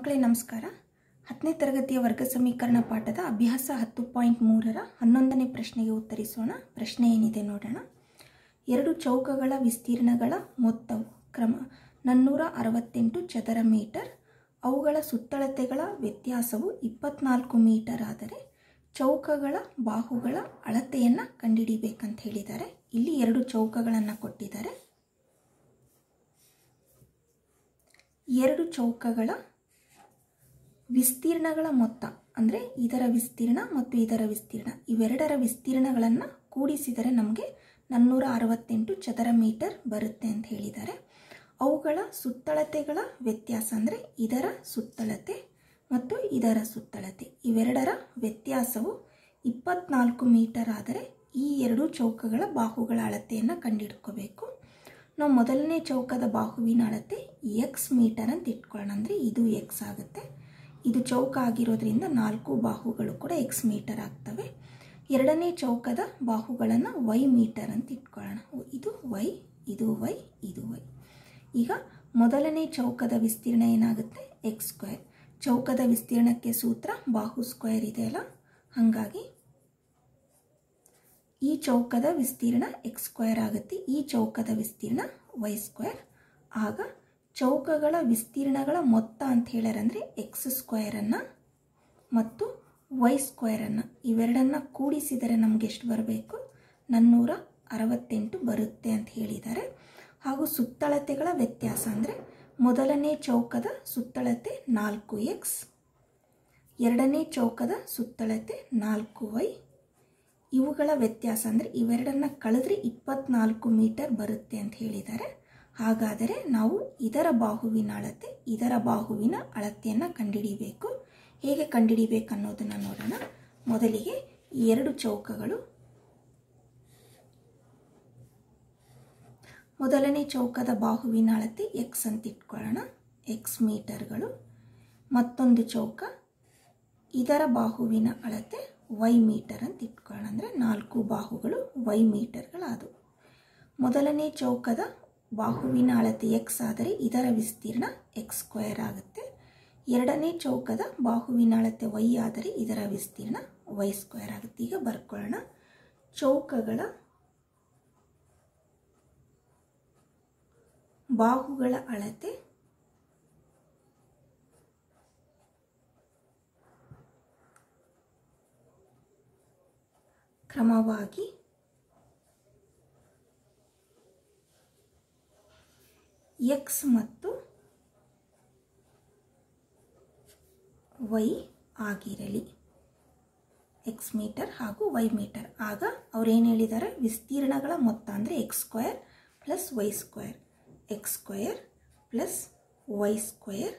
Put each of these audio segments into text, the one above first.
ಮಕ್ಕಳೇ, ನಮಸ್ಕಾರ. ಹತ್ತನೇ ತರಗತಿಯ ವರ್ಗ ಸಮೀಕರಣ ಪಾಠದ ಅಭ್ಯಾಸ ಹತ್ತು ಪಾಯಿಂಟ್ ಮೂರರ ಹನ್ನೊಂದನೇ ಪ್ರಶ್ನೆಗೆ ಉತ್ತರಿಸೋಣ. ಪ್ರಶ್ನೆ ಏನಿದೆ ನೋಡೋಣ. ಎರಡು ಚೌಕಗಳ ವಿಸ್ತೀರ್ಣಗಳ ಮೊತ್ತವು. ಕ್ರಮ, ನನ್ನೂರ ಅರವತ್ತೆಂಟು ಚದರ ಮೀಟರ್. ಅವುಗಳ ಸುತ್ತಳತೆಗಳ ವ್ಯತ್ಯಾಸವು ಇಪ್ಪತ್ನಾಲ್ಕು ಮೀಟರ್ ಆದರೆ ಚೌಕಗಳ ಬಾಹುಗಳ ಅಳತೆಯನ್ನು ಕಂಡುಹಿಡಿಬೇಕಂತ ಹೇಳಿದ್ದಾರೆ. ಇಲ್ಲಿ ಎರಡು ಚೌಕಗಳನ್ನು ಕೊಟ್ಟಿದ್ದಾರೆ. ಎರಡು ಚೌಕಗಳ ವಿಸ್ತೀರ್ಣಗಳ ಮೊತ್ತ, ಅಂದರೆ ಇದರ ವಿಸ್ತೀರ್ಣ ಮತ್ತು ಇದರ ವಿಸ್ತೀರ್ಣ, ಇವೆರಡರ ವಿಸ್ತೀರ್ಣಗಳನ್ನು ಕೂಡಿಸಿದರೆ ನಮಗೆ ನಾನ್ನೂರ ಅರವತ್ತೆಂಟು ಚದರ ಮೀಟರ್ ಬರುತ್ತೆ ಅಂತ ಹೇಳಿದ್ದಾರೆ. ಅವುಗಳ ಸುತ್ತಳತೆಗಳ ವ್ಯತ್ಯಾಸ, ಅಂದರೆ ಇದರ ಸುತ್ತಳತೆ ಮತ್ತು ಇದರ ಸುತ್ತಳತೆ, ಇವೆರಡರ ವ್ಯತ್ಯಾಸವು ಇಪ್ಪತ್ನಾಲ್ಕು ಮೀಟರ್ ಆದರೆ ಈ ಎರಡು ಚೌಕಗಳ ಬಾಹುಗಳ ಅಳತೆಯನ್ನು ಕಂಡುಹಿಡ್ಕೋಬೇಕು ನಾವು ಮೊದಲನೇ ಚೌಕದ ಬಾಹುವಿನ ಅಳತೆ ಎಕ್ಸ್ ಮೀಟರ್ ಅಂತ ಇಟ್ಕೊಳ್ಳೋಣ, ಅಂದರೆ ಇದು ಎಕ್ಸ್ ಆಗುತ್ತೆ. ಇದು ಚೌಕ ಆಗಿರೋದ್ರಿಂದ ನಾಲ್ಕು ಬಾಹುಗಳು ಕೂಡ ಎಕ್ಸ್ ಮೀಟರ್ ಆಗ್ತವೆ. ಎರಡನೇ ಚೌಕದ ಬಾಹುಗಳನ್ನು ವೈ ಮೀಟರ್ ಅಂತ ಇಟ್ಕೊಳ್ಳೋಣ. ಇದು ವೈ ಇದು ವೈ ಇದು ವೈ ಈಗ ಮೊದಲನೇ ಚೌಕದ ವಿಸ್ತೀರ್ಣ ಏನಾಗುತ್ತೆ? ಎಕ್ಸ್ ಸ್ಕ್ವೇರ್ ಚೌಕದ ವಿಸ್ತೀರ್ಣಕ್ಕೆ ಸೂತ್ರ ಬಾಹು ಸ್ಕ್ವೇರ್ ಇದೆಯಲ್ಲ ಹಾಗಾಗಿ ಈ ಚೌಕದ ವಿಸ್ತೀರ್ಣ ಎಕ್ಸ್ ಸ್ಕ್ವೇರ್ ಆಗುತ್ತೆ. ಈ ಚೌಕದ ವಿಸ್ತೀರ್ಣ ವೈ ಸ್ಕ್ವೇರ್ ಆಗ ಚೌಕಗಳ ವಿಸ್ತೀರ್ಣಗಳ ಮೊತ್ತ ಅಂತ ಹೇಳ್ಯಾರಂದರೆ ಎಕ್ಸ್ ಸ್ಕ್ವೇರನ್ನು ಮತ್ತು ವೈ ಸ್ಕ್ವೇರನ್ನು ಇವೆರಡನ್ನು ಕೂಡಿಸಿದರೆ ನಮಗೆ ಎಷ್ಟು ಬರಬೇಕು? ನಾನ್ನೂರ ಅರವತ್ತೆಂಟು ಬರುತ್ತೆ ಅಂತ ಹೇಳಿದ್ದಾರೆ. ಹಾಗೂ ಸುತ್ತಳತೆಗಳ ವ್ಯತ್ಯಾಸ ಅಂದರೆ ಮೊದಲನೇ ಚೌಕದ ಸುತ್ತಳತೆ ನಾಲ್ಕು ಎಕ್ಸ್ ಎರಡನೇ ಚೌಕದ ಸುತ್ತಳತೆ ನಾಲ್ಕು ವೈ ಇವುಗಳ ವ್ಯತ್ಯಾಸ ಅಂದರೆ ಇವೆರಡನ್ನು ಕಳೆದ್ರೆ ಇಪ್ಪತ್ನಾಲ್ಕು ಮೀಟರ್ ಬರುತ್ತೆ ಅಂತ ಹೇಳಿದ್ದಾರೆ. ಹಾಗಾದರೆ ನಾವು ಇದರ ಬಾಹುವಿನ ಅಳತೆ, ಇದರ ಬಾಹುವಿನ ಅಳತೆಯನ್ನು ಕಂಡುಹಿಡಿಯಬೇಕು ಹೇಗೆ ಕಂಡುಹಿಡಿಬೇಕು ಅನ್ನೋದನ್ನು ನೋಡೋಣ. ಮೊದಲಿಗೆ ಎರಡು ಚೌಕಗಳು. ಮೊದಲನೇ ಚೌಕದ ಬಾಹುವಿನ ಅಳತೆ ಎಕ್ಸ್ ಅಂತ ಇಟ್ಕೊಳ್ಳೋಣ. ಎಕ್ಸ್ ಮೀಟರ್ಗಳು. ಮತ್ತೊಂದು ಚೌಕ, ಇದರ ಬಾಹುವಿನ ಅಳತೆ ವೈ ಮೀಟರ್ ಅಂತ ಇಟ್ಕೊಳ್ಳೋಣ. ಅಂದರೆ ನಾಲ್ಕು ಬಾಹುಗಳು ವೈ ಮೀಟರ್ಗಳಾದವು. ಮೊದಲನೇ ಚೌಕದ ಬಾಹುವಿನ ಅಳತೆ ಎಕ್ಸ್ ಆದರೆ ಇದರ ವಿಸ್ತೀರ್ಣ ಎಕ್ಸ್ ಸ್ಕ್ವೇರ್ ಆಗುತ್ತೆ. ಎರಡನೇ ಚೌಕದ ಬಾಹುವಿನ ಅಳತೆ ವೈ ಆದರೆ ಇದರ ವಿಸ್ತೀರ್ಣ ವೈ ಸ್ಕ್ವೇರ್ ಆಗುತ್ತೆ. ಈಗ ಬರ್ಕೊಳ್ಳೋಣ. ಚೌಕಗಳ ಬಾಹುಗಳ ಅಳತೆ ಕ್ರಮವಾಗಿ ಎಕ್ಸ್ ಮತ್ತು ವೈ ಆಗಿರಲಿ. ಎಕ್ಸ್ ಮೀಟರ್ ಹಾಗೂ ವೈ ಮೀಟರ್ ಆಗ ಅವ್ರೇನು ಹೇಳಿದ್ದಾರೆ ವಿಸ್ತೀರ್ಣಗಳ ಮೊತ್ತ ಅಂದರೆ X square plus Y square X square plus Y square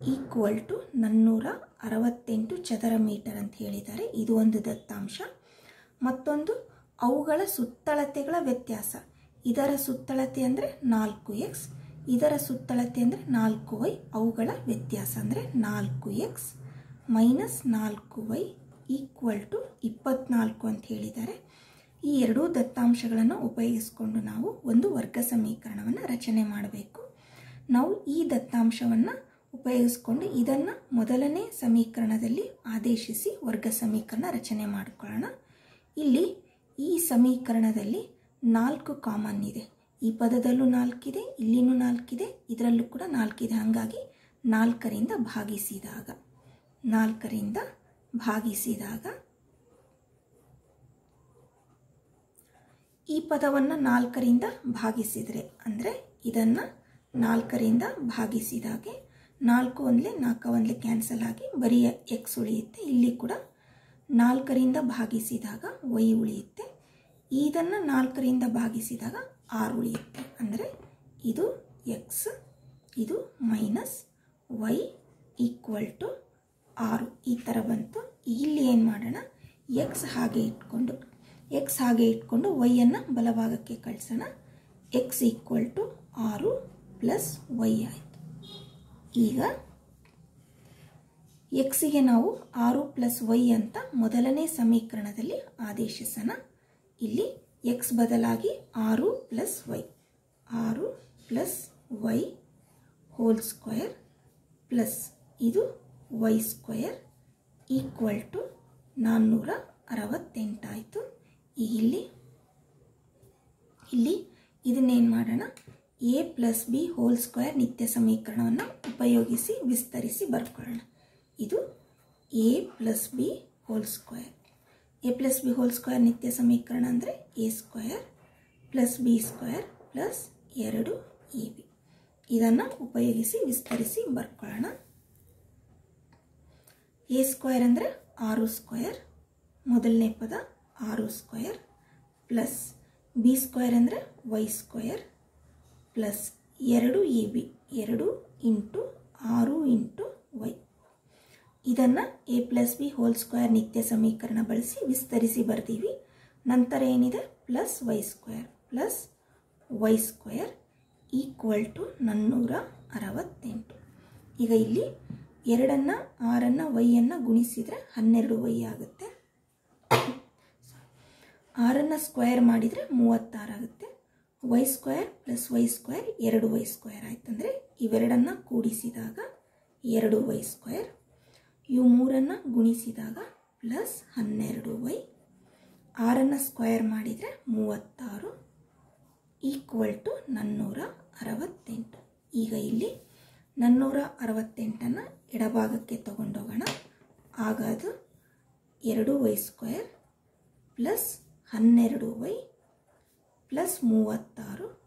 equal to ನನ್ನೂರ ಅರವತ್ತೆಂಟು ಚದರ ಮೀಟರ್ ಅಂತ ಹೇಳಿದ್ದಾರೆ ಇದು ಒಂದು ದತ್ತಾಂಶ. ಮತ್ತೊಂದು, ಅವುಗಳ ಸುತ್ತಳತೆಗಳ ವ್ಯತ್ಯಾಸ. ಇದರ ಸುತ್ತಳತೆ ಅಂದರೆ ನಾಲ್ಕು ಎಕ್ಸ್ ಇದರ ಸುತ್ತಳತೆ ಅಂದರೆ ನಾಲ್ಕು ವೈ ಅವುಗಳ ವ್ಯತ್ಯಾಸ ಅಂದರೆ ನಾಲ್ಕು ಎಕ್ಸ್ ಮೈನಸ್ ನಾಲ್ಕು ವೈ ಈಕ್ವಲ್ ಟು ಇಪ್ಪತ್ನಾಲ್ಕು ಅಂತ ಹೇಳಿದ್ದಾರೆ. ಈ ಎರಡೂ ದತ್ತಾಂಶಗಳನ್ನು ಉಪಯೋಗಿಸಿಕೊಂಡು ನಾವು ಒಂದು ವರ್ಗ ಸಮೀಕರಣವನ್ನು ರಚನೆ ಮಾಡಬೇಕು. ನಾವು ಈ ದತ್ತಾಂಶವನ್ನು ಉಪಯೋಗಿಸ್ಕೊಂಡು ಇದನ್ನು ಮೊದಲನೇ ಸಮೀಕರಣದಲ್ಲಿ ಆದೇಶಿಸಿ ವರ್ಗ ಸಮೀಕರಣ ರಚನೆ ಮಾಡಿಕೊಳ್ಳೋಣ. ಇಲ್ಲಿ ಈ ಸಮೀಕರಣದಲ್ಲಿ ನಾಲ್ಕು ಕಾಮನ್ ಇದೆ. ಈ ಪದದಲ್ಲೂ ನಾಲ್ಕಿದೆ, ಇಲ್ಲಿನೂ ನಾಲ್ಕಿದೆ, ಇದರಲ್ಲೂ ಕೂಡ ನಾಲ್ಕಿದೆ. ಹಾಗಾಗಿ ನಾಲ್ಕರಿಂದ ಭಾಗಿಸಿದಾಗ ನಾಲ್ಕರಿಂದ ಭಾಗಿಸಿದಾಗ ಈ ಪದವನ್ನು ನಾಲ್ಕರಿಂದ ಭಾಗಿಸಿದರೆ, ಅಂದರೆ ಇದನ್ನು ನಾಲ್ಕರಿಂದ ಭಾಗಿಸಿದಾಗೆ ನಾಲ್ಕು ಒಂದಲೇ ನಾಲ್ಕು ಒಂದಲೇ ಕ್ಯಾನ್ಸಲ್ ಆಗಿ ಬರೀ ಎಕ್ಸ್ ಉಳಿಯುತ್ತೆ. ಇಲ್ಲಿ ಕೂಡ ನಾಲ್ಕರಿಂದ ಭಾಗಿಸಿದಾಗ ವೈ ಉಳಿಯುತ್ತೆ. ಇದನ್ನು ನಾಲ್ಕರಿಂದ ಭಾಗಿಸಿದಾಗ ಆರು ಉಳಿಯುತ್ತೆ. ಅಂದರೆ ಇದು ಎಕ್ಸ್ ಇದು ಮೈನಸ್ ವೈ ಈಕ್ವಲ್ ಟು ಆರು. ಈ ಥರ ಬಂತು. ಇಲ್ಲಿ ಏನು ಮಾಡೋಣ? ಎಕ್ಸ್ ಹಾಗೆ ಇಟ್ಕೊಂಡು ಎಕ್ಸ್ ಹಾಗೆ ಇಟ್ಕೊಂಡು ವೈಯನ್ನು ಬಲಭಾಗಕ್ಕೆ ಕಳಿಸೋಣ. ಎಕ್ಸ್ ಈಕ್ವಲ್ ಟು ಆರು ಪ್ಲಸ್ ವೈ ಆಯಿತು. ಈಗ ಎಕ್ಸಿಗೆ ನಾವು ಆರು ಪ್ಲಸ್ ವೈ ಅಂತ ಮೊದಲನೇ ಸಮೀಕರಣದಲ್ಲಿ ಆದೇಶಿಸೋಣ. ಇಲ್ಲಿ ಎಕ್ಸ್ ಬದಲಾಗಿ ಆರು ಪ್ಲಸ್ ವೈ ಆರು plus Y whole square plus ಇದು ವೈ ಸ್ಕ್ವಯರ್ ಈಕ್ವಲ್ ಟು ನಾನ್ನೂರ ಅರವತ್ತೆಂಟಾಯಿತು ಇಲ್ಲಿ ಇಲ್ಲಿ ಇದನ್ನೇನು ಮಾಡೋಣ? A plus B whole square ನಿತ್ಯ ಸಮೀಕರಣವನ್ನು ಉಪಯೋಗಿಸಿ ವಿಸ್ತರಿಸಿ ಬರ್ಕೊಳ್ಳೋಣ. ಇದು A plus B whole square A plus B whole square ನಿತ್ಯ ಸಮೀಕರಣ ಅಂದರೆ A square plus B square plus ಎರಡು ಎ ಬಿ. ಇದನ್ನು ಉಪಯೋಗಿಸಿ, ವಿಸ್ತರಿಸಿ ಬರ್ಕೊಳ್ಳೋಣ. ಎ ಸ್ಕ್ವೇರ್ ಅಂದರೆ ಆರು ಸ್ಕ್ವೇರ್. ಮೊದಲನೇ ಪದ ಆರು ಸ್ಕ್ವೇರ್. ಪ್ಲಸ್ ಬಿ ಸ್ಕ್ವೇರ್ ಅಂದರೆ ವೈ ಸ್ಕ್ವೇರ್. ಪ್ಲಸ್ ಎರಡು ಎ ಬಿ. ಎರಡು ಇಂಟು ಆರು ಇಂಟು ವೈ. ಇದನ್ನು A plus B whole square ನಿತ್ಯ ಸಮೀಕರಣ ಬಳಸಿ ವಿಸ್ತರಿಸಿ ಬರ್ತೀವಿ. ನಂತರ ಏನಿದೆ? Plus Y square plus Y square equal to ನಾನ್ನೂರ ಅರವತ್ತೆಂಟು. ಈಗ ಇಲ್ಲಿ ಎರಡನ್ನು, ಆರನ್ನು ವೈಯನ್ನು ಗುಣಿಸಿದರೆ ಹನ್ನೆರಡು ವೈ ಆಗುತ್ತೆ. ಆರನ್ನು ಸ್ಕ್ವೇರ್ ಮಾಡಿದರೆ ಮೂವತ್ತಾರಾಗುತ್ತೆ Y square plus Y square ಎರಡು ವೈ ಸ್ಕ್ವೇರ್ ಆಯ್ತಂದರೆ ಇವೆರಡನ್ನು ಕೂಡಿಸಿದಾಗ ಎರಡು ವೈ ಸ್ಕ್ವೇರ್ ಇವು ಮೂರನ್ನು ಗುಣಿಸಿದಾಗ ಪ್ಲಸ್ ಹನ್ನೆರಡು ವೈ. ಆರನ್ನು ಸ್ಕ್ವೇರ್ ಮಾಡಿದರೆ ಮೂವತ್ತಾರು ಈಕ್ವಲ್ ಟು ನನ್ನೂರ ಅರವತ್ತೆಂಟು. ಈಗ ಇಲ್ಲಿ ನನ್ನೂರ ಅರವತ್ತೆಂಟನ್ನು ಎಡಭಾಗಕ್ಕೆ ತಗೊಂಡೋಗೋಣ. ಆಗ ಅದು ಎರಡು ವೈ ಸ್ಕ್ವೇರ್ ಪ್ಲಸ್ ಹನ್ನೆರಡು ವೈ ಪ್ಲಸ್ ಮೂವತ್ತಾರು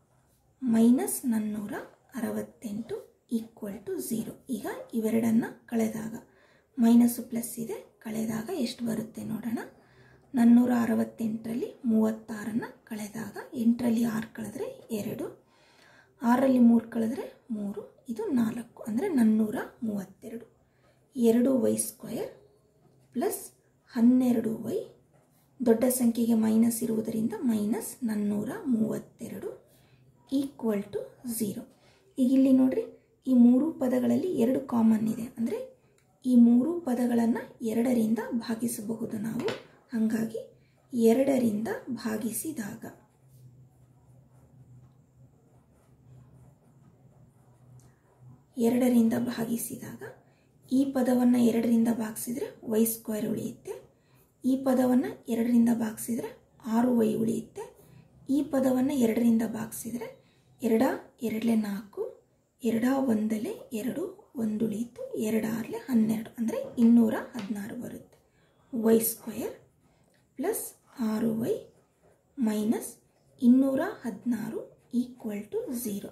ಮೈನಸ್ ನಾನ್ನೂರ ಅರವತ್ತೆಂಟು ಈಕ್ವಲ್ ಟು ಝೀರೋ. ಈಗ ಇವೆರಡನ್ನು ಕಳೆದಾಗ ಮೈನಸ್ಸು ಪ್ಲಸ್ ಇದೆ. ಕಳೆದಾಗ ಎಷ್ಟು ಬರುತ್ತೆ ನೋಡೋಣ. ನಾನ್ನೂರ ಅರವತ್ತೆಂಟರಲ್ಲಿ ಮೂವತ್ತಾರನ್ನು ಕಳೆದಾಗ ಎಂಟರಲ್ಲಿ ಆರು ಕಳೆದ್ರೆ ಎರಡು. ಆರರಲ್ಲಿ ಮೂರು ಕಳೆದ್ರೆ ಮೂರು. ಇದು ನಾಲ್ಕು ಅಂದರೆ ನಾನ್ನೂರ ಮೂವತ್ತೆರಡು ಎರಡು ವೈ ಸ್ಕ್ವಯರ್ ಪ್ಲಸ್ ಹನ್ನೆರಡು ವೈ. ದೊಡ್ಡ ಸಂಖ್ಯೆಗೆ ಮೈನಸ್ ಇರುವುದರಿಂದ ಮೈನಸ್ ನಾನ್ನೂರ ಮೂವತ್ತೆರಡು ಈಕ್ವಲ್ ಟು ಝೀರೋ. ಈಗ ಇಲ್ಲಿ ನೋಡಿರಿ, ಈ ಮೂರು ಪದಗಳಲ್ಲಿ ಎರಡು ಕಾಮನ್ ಇದೆ. ಅಂದರೆ ಈ ಮೂರು ಪದಗಳನ್ನು ಎರಡರಿಂದ ಭಾಗಿಸಬಹುದು ನಾವು. ಹಾಗಾಗಿ ಎರಡರಿಂದ ಭಾಗಿಸಿದಾಗ. ಎರಡರಿಂದ ಭಾಗಿಸಿದಾಗ ಈ ಪದವನ್ನು ಎರಡರಿಂದ ಭಾಗಿಸಿದರೆ ವೈ ಸ್ಕ್ವೇರ್ ಉಳಿಯುತ್ತೆ. ಈ ಪದವನ್ನು ಎರಡರಿಂದ ಭಾಗಿಸಿದರೆ ಆರು ವೈ ಉಳಿಯುತ್ತೆ. ಈ ಪದವನ್ನು ಎರಡರಿಂದ ಭಾಗಿಸಿದರೆ ಎರಡ ಎರಡಲೆ ನಾಲ್ಕು, ಎರಡ ಒಂದಲೆ ಎರಡು ಒಂದು ಉಳಿಯಿತು ಎರಡಾರಲೆ ಹನ್ನೆರಡು, ಅಂದರೆ ಇನ್ನೂರ ಹದಿನಾರು ಬರುತ್ತೆ. ವೈ ಸ್ಕ್ವೇರ್ ಪ್ಲಸ್ ಆರು ವೈ ಮೈನಸ್ ಇನ್ನೂರ ಹದಿನಾರು ಈಕ್ವಲ್ ಟು ಝೀರೋ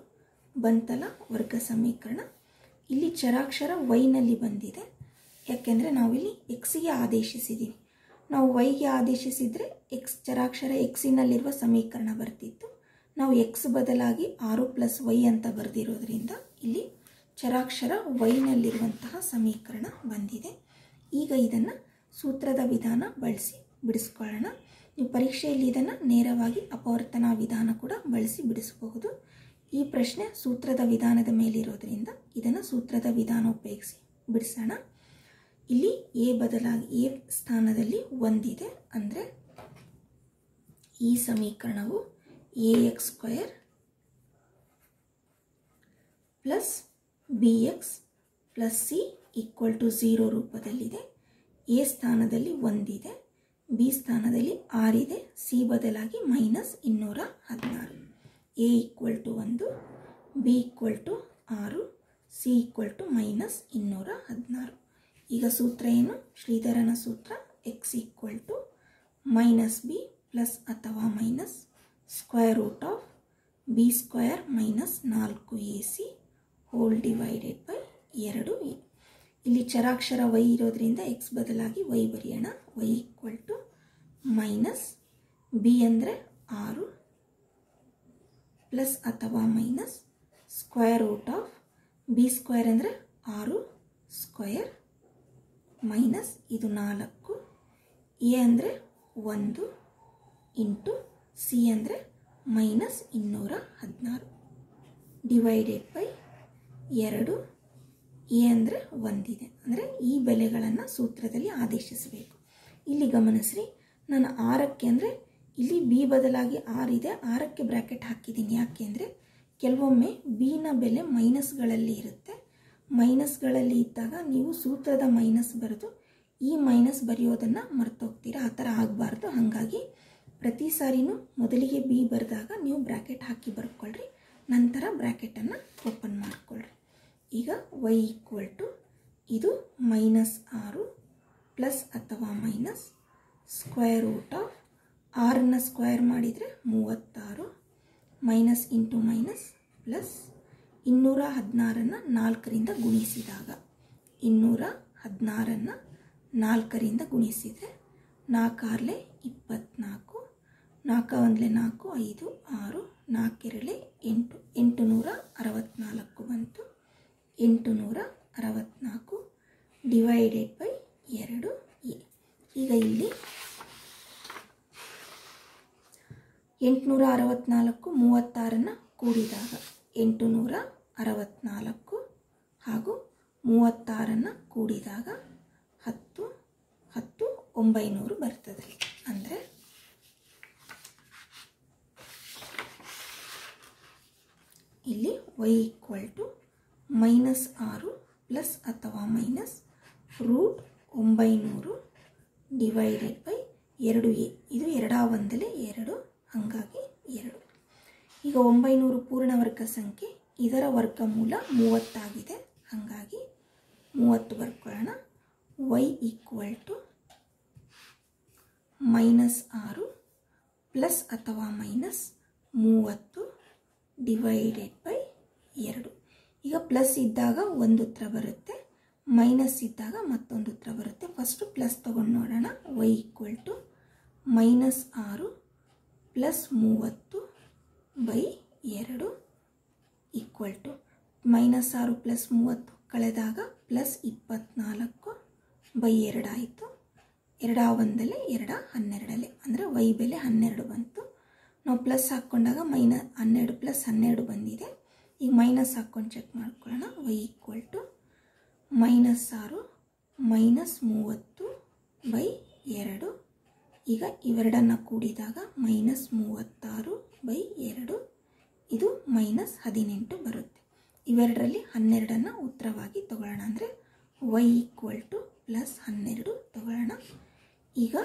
ಬಂತಲ್ಲ ವರ್ಗ ಸಮೀಕರಣ. ಇಲ್ಲಿ ಚರಾಕ್ಷರ ವೈನಲ್ಲಿ ಬಂದಿದೆ. ಯಾಕೆಂದರೆ ನಾವಿಲ್ಲಿ ಎಕ್ಸಿಗೆ ಆದೇಶಿಸಿದ್ದೀವಿ ನಾವು ವೈಗೆ ಆದೇಶಿಸಿದರೆ ಎಕ್ಸ್ ಚರಾಕ್ಷರ ಎಕ್ಸಿನಲ್ಲಿರುವ ಸಮೀಕರಣ ಬರ್ತಿತ್ತು. ನಾವು ಎಕ್ಸ್ ಬದಲಾಗಿ ಆರು ಪ್ಲಸ್ ವೈ ಅಂತ ಬರೆದಿರೋದ್ರಿಂದ ಇಲ್ಲಿ ಚರಾಕ್ಷರ ವೈನಲ್ಲಿರುವಂತಹ ಸಮೀಕರಣ ಬಂದಿದೆ. ಈಗ ಇದನ್ನು ಸೂತ್ರದ ವಿಧಾನ ಬಳಸಿ ಬಿಡಿಸ್ಕೊಳ್ಳೋಣ. ನೀವು ಪರೀಕ್ಷೆಯಲ್ಲಿ ಇದನ್ನು ನೇರವಾಗಿ ಅಪವರ್ತನ ವಿಧಾನ ಕೂಡ ಬಳಸಿ ಬಿಡಿಸಬಹುದು. ಈ ಪ್ರಶ್ನೆ ಸೂತ್ರದ ವಿಧಾನದ ಮೇಲಿರೋದ್ರಿಂದ ಇದನ್ನು ಸೂತ್ರದ ವಿಧಾನ ಉಪಯೋಗಿಸಿ ಬಿಡಿಸೋಣ. ಇಲ್ಲಿ ಎ ಬದಲಾಗಿ ಎ ಸ್ಥಾನದಲ್ಲಿ ಒಂದಿದೆ. ಅಂದರೆ ಈ ಸಮೀಕರಣವು A X square plus B X plus C equal to zero ರೂಪದಲ್ಲಿದೆ. ಎ ಸ್ಥಾನದಲ್ಲಿ ಒಂದಿದೆ. ಬಿ ಸ್ಥಾನದಲ್ಲಿ ಆರಿದೆ. ಸಿ ಬದಲಾಗಿ ಮೈನಸ್ ಇನ್ನೂರ ಹದಿನಾರು. ಎ ಈಕ್ವಲ್ ಟು ಒಂದು ಬಿ ಈಕ್ವಲ್ ಟು ಆರು ಸಿ ಈಕ್ವಲ್ ಟು ಮೈನಸ್ ಇನ್ನೂರ ಹದಿನಾರು. ಈಗ ಸೂತ್ರ ಏನು? ಶ್ರೀಧರನ ಸೂತ್ರ X equal to minus B plus ಅಥವಾ minus square root of B square minus ನಾಲ್ಕು A C whole divided by ಎರಡು ಎ ಇಲ್ಲಿ ಚರಾಕ್ಷರ ವೈ ಇರೋದ್ರಿಂದ ಎಕ್ಸ್ ಬದಲಾಗಿ ವೈ ಬರೆಯೋಣ. Y equal to minus B ಅಂದರೆ ಆರು ಪ್ಲಸ್ ಅಥವಾ minus square root of B square ಅಂದರೆ ಆರು ಸ್ಕ್ವೇರ್ ಮೈನಸ್ ಇದು ನಾಲ್ಕು. ಎ ಅಂದರೆ ಒಂದು ಇಂಟು ಸಿ ಅಂದರೆ ಮೈನಸ್ ಇನ್ನೂರ ಹದಿನಾರು. ಡಿವೈಡೆಡ್ ಬೈ ಎರಡು, ಎ ಅಂದರೆ ಒಂದಿದೆ. ಅಂದರೆ ಈ ಬೆಲೆಗಳನ್ನು ಸೂತ್ರದಲ್ಲಿ ಆದೇಶಿಸಬೇಕು. ಇಲ್ಲಿ ಗಮನಿಸ್ರಿ, ನಾನು ಆರಕ್ಕೆ ಅಂದರೆ ಇಲ್ಲಿ ಬಿ ಬದಲಾಗಿ ಆರಿದೆ ಆರಕ್ಕೆ ಬ್ರ್ಯಾಕೆಟ್ ಹಾಕಿದ್ದೀನಿ. ಯಾಕೆ ಅಂದರೆ ಕೆಲವೊಮ್ಮೆ ಬಿನ ಬೆಲೆ ಮೈನಸ್ಗಳಲ್ಲಿ ಇರುತ್ತೆ. ಮೈನಸ್ಗಳಲ್ಲಿ ಇದ್ದಾಗ ನೀವು ಸೂತ್ರದ ಮೈನಸ್ ಬರೆದು ಈ ಮೈನಸ್ ಬರೆಯೋದನ್ನು ಮರ್ತೋಗ್ತೀರಾ? ಆ ಥರ ಆಗಬಾರ್ದು. ಹಾಗಾಗಿ ಪ್ರತಿ ಸಾರಿನೂ ಮೊದಲಿಗೆ ಬಿ ಬರೆದಾಗ ನೀವು ಬ್ರ್ಯಾಕೆಟ್ ಹಾಕಿ ಬರ್ಕೊಳ್ರಿ. ನಂತರ ಬ್ರ್ಯಾಕೆಟನ್ನು ಓಪನ್ ಮಾಡಿಕೊಳ್ಳ್ರಿ ಈಗ ವೈ ಈಕ್ವಲ್ ಟು ಇದು ಮೈನಸ್ ಆರು ಪ್ಲಸ್ ಅಥವಾ ಮೈನಸ್ ಸ್ಕ್ವೇರ್ ರೂಟ್ ಆಫ್ ಆರನ್ನು ಸ್ಕ್ವೇರ್ ಮಾಡಿದರೆ ಮೂವತ್ತಾರು ಮೈನಸ್ ಇಂಟು ಮೈನಸ್ ಪ್ಲಸ್ ಇನ್ನೂರ ಹದಿನಾರನ್ನು ನಾಲ್ಕರಿಂದ ಗುಣಿಸಿದಾಗ. ಇನ್ನೂರ ಹದಿನಾರನ್ನು ನಾಲ್ಕರಿಂದ ಗುಣಿಸಿದರೆ ನಾಲ್ಕಾರಲೆ ಇಪ್ಪತ್ತ್ನಾಲ್ಕು ನಾಲ್ಕು ಒಂದಲೆ ನಾಲ್ಕು, ಐದು, ಆರು ನಾಲ್ಕೆರಳೆ ಎಂಟು ಎಂಟು ನೂರ ಅರವತ್ತ್ನಾಲ್ಕು ಬಂತು. ಎಂಟು ನೂರ ಅರವತ್ತ್ನಾಲ್ಕು ಡಿವೈಡೆಡ್ ಬೈ ಎರಡು ಎ. ಈಗ ಇಲ್ಲಿ ಎಂಟುನೂರ ಅರವತ್ತ್ನಾಲ್ಕು ಮೂವತ್ತಾರನ್ನು ಕೂಡಿದಾಗ ಎಂಟು ನೂರ ಅರವತ್ತ್ನಾಲ್ಕು ಹಾಗೂ ಮೂವತ್ತಾರನ್ನು ಕೂಡಿದಾಗ ಹತ್ತು ಹತ್ತು, ಒಂಬೈನೂರು ಬರ್ತದೆ. ಅಂದರೆ ಇಲ್ಲಿ ವೈ ಈಕ್ವಲ್ ಟು ಮೈನಸ್ ಆರು ಪ್ಲಸ್ ಅಥವಾ ಮೈನಸ್ ರೂಟ್ ಒಂಬೈನೂರು ಡಿವೈಡೆಡ್ ಬೈ ಎರಡು ಎ ಇದು ಎರಡಾ ಒಂದಲೇ ಎರಡು, ಹಾಗಾಗಿ ಎರಡು. ಈಗ ಒಂಬೈನೂರು ಪೂರ್ಣವರ್ಗ ಸಂಖ್ಯೆ, ಇದರ ವರ್ಗಮೂಲ ಮೂವತ್ತಾಗಿದೆ, ಹಾಗಾಗಿ ಮೂವತ್ತು ಬರ್ಕೊಳ್ಳೋಣ ವೈ ಈಕ್ವಲ್ ಟು ಮೈನಸ್ ಆರು ಪ್ಲಸ್ ಅಥವಾ ಮೈನಸ್ ಮೂವತ್ತು. ಡಿವೈಡೆಡ್ ಬೈ ಎರಡು. ಈಗ ಪ್ಲಸ್ ಇದ್ದಾಗ ಒಂದು ಉತ್ತರ ಬರುತ್ತೆ ಮೈನಸ್ ಇದ್ದಾಗ ಮತ್ತೊಂದು ಉತ್ತರ ಬರುತ್ತೆ. ಫಸ್ಟು ಪ್ಲಸ್ ತೊಗೊಂಡು ನೋಡೋಣ. ವೈ ಈಕ್ವಲ್ ಟು ಮೈನಸ್ ಆರು ಪ್ಲಸ್ ಮೂವತ್ತು ಬೈ ಎರಡು ಈಕ್ವಲ್ ಟು ಮೈನಸ್ ಆರು ಪ್ಲಸ್ ಮೂವತ್ತು ಕಳೆದಾಗ ಪ್ಲಸ್ ಇಪ್ಪತ್ತ್ನಾಲ್ಕು ಬೈ ಎರಡಾಯಿತು ಎರಡ ಒಂದಲೆ ಎರಡ ಹನ್ನೆರಡಲೆ. ಅಂದರೆ ವೈ ಬೆಲೆ ಹನ್ನೆರಡು ಬಂತು. ನಾವು ಪ್ಲಸ್ ಹಾಕ್ಕೊಂಡಾಗ ಮೈನ ಹನ್ನೆರಡು ಪ್ಲಸ್ ಹನ್ನೆರಡು ಬಂದಿದೆ. ಈಗ ಮೈನಸ್ ಹಾಕ್ಕೊಂಡು ಚೆಕ್ ಮಾಡ್ಕೊಳ್ಳೋಣ. ವೈ ಈಕ್ವಲ್ ಟು ಮೈನಸ್ ಆರು ಮೈನಸ್ ಮೂವತ್ತು ಬೈ ಎರಡು. ಈಗ ಇವೆರಡನ್ನು ಕೂಡಿದಾಗ ಮೈನಸ್ ಮೂವತ್ತಾರು ಬೈ ಎರಡು. ಇದು ಮೈನಸ್ ಹದಿನೆಂಟು ಬರುತ್ತೆ. ಇವೆರಡರಲ್ಲಿ ಹನ್ನೆರಡನ್ನು ಉತ್ತರವಾಗಿ ತಗೊಳ್ಳೋಣ. ಅಂದರೆ ವೈ ಈಕ್ವಲ್ ಟು ಪ್ಲಸ್ ಹನ್ನೆರಡು ತಗೊಳ್ಳೋಣ. ಈಗ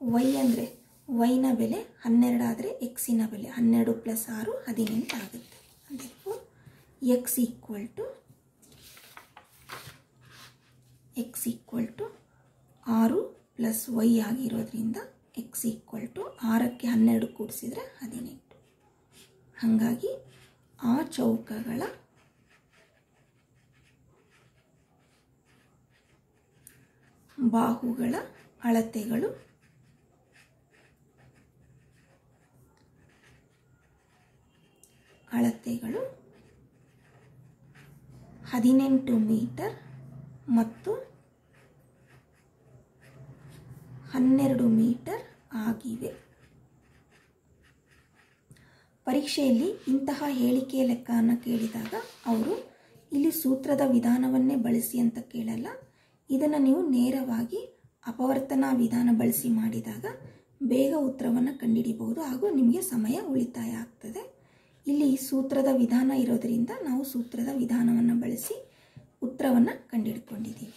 ವೈ ಅಂದರೆ ವೈನ ಬೆಲೆ ಹನ್ನೆರಡಾದರೆ ಎಕ್ಸಿನ ಬೆಲೆ ಹನ್ನೆರಡು ಪ್ಲಸ್ ಆರು ಹದಿನೆಂಟು ಆಗುತ್ತೆ. ಅಂದರೆ X equal to X equal to ಆರು ಪ್ಲಸ್ ವೈ ಆಗಿರೋದ್ರಿಂದ ಎಕ್ಸ್ ಈಕ್ವಲ್ ಟು ಆರಕ್ಕೆ ಹನ್ನೆರಡು ಕೂಡಿಸಿದರೆ ಹದಿನೆಂಟು. ಹಾಗಾಗಿ ಆ ಚೌಕಗಳ ಬಾಹುಗಳ ಅಳತೆಗಳು ಅಳತೆಗಳು ಹದಿನೆಂಟು ಮೀಟರ್ ಮತ್ತು ಹನ್ನೆರಡು ಮೀಟರ್ ಆಗಿವೆ. ಪರೀಕ್ಷೆಯಲ್ಲಿ ಇಂತಹ ಹೇಳಿಕೆ ಲೆಕ್ಕವನ್ನು ಕೇಳಿದಾಗ ಅವರು, ಇಲ್ಲಿ ಸೂತ್ರದ ವಿಧಾನವನ್ನೇ ಬಳಸಿ ಅಂತ ಕೇಳಲ್ಲ. ಇದನ್ನು ನೀವು ನೇರವಾಗಿ ಅಪವರ್ತನಾ ವಿಧಾನ ಬಳಸಿ ಮಾಡಿದಾಗ ಬೇಗ ಉತ್ತರವನ್ನು ಕಂಡುಹಿಡಿಬಹುದು ಹಾಗೂ ನಿಮಗೆ ಸಮಯ ಉಳಿತಾಯ ಆಗ್ತದೆ. ಇಲ್ಲಿ ಸೂತ್ರದ ವಿಧಾನ ಇರೋದರಿಂದ ನಾವು ಸೂತ್ರದ ವಿಧಾನವನ್ನು ಬಳಸಿ ಉತ್ತರವನ್ನು ಕಂಡುಹಿಡ್ಕೊಂಡಿದ್ದೀವಿ.